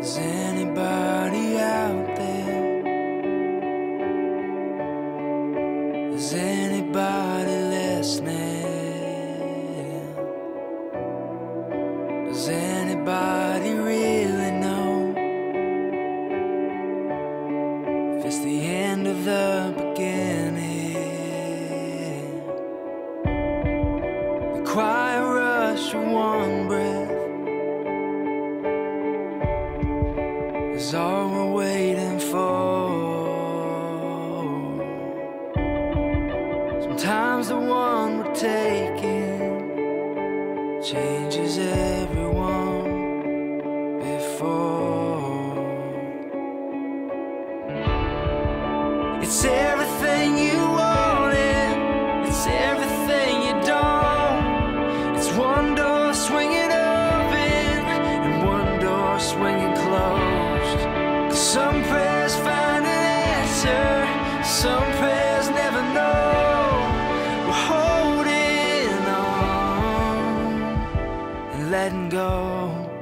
Is anybody out there? Is anybody listening? Does anybody really know if it's the end of the beginning? The quiet rush of one breath is all we're waiting for. Sometimes the one we're taking changes everyone before. It's everything some prayers never know. We're holding on and letting go.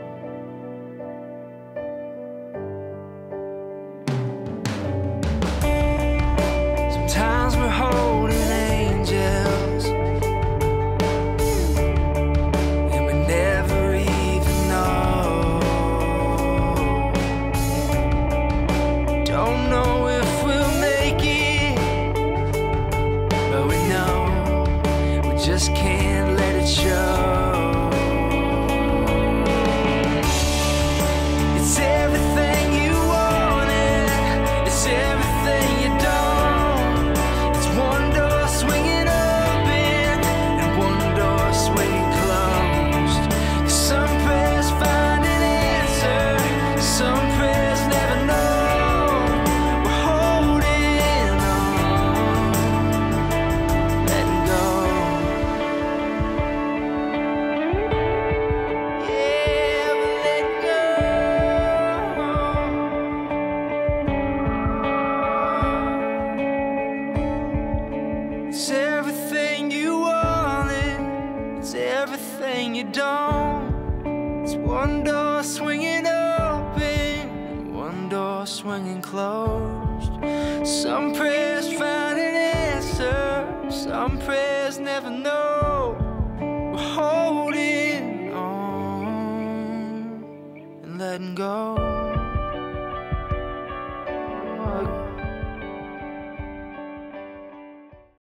It's everything you wanted. It's everything you don't. It's one door swinging open, one door swinging closed.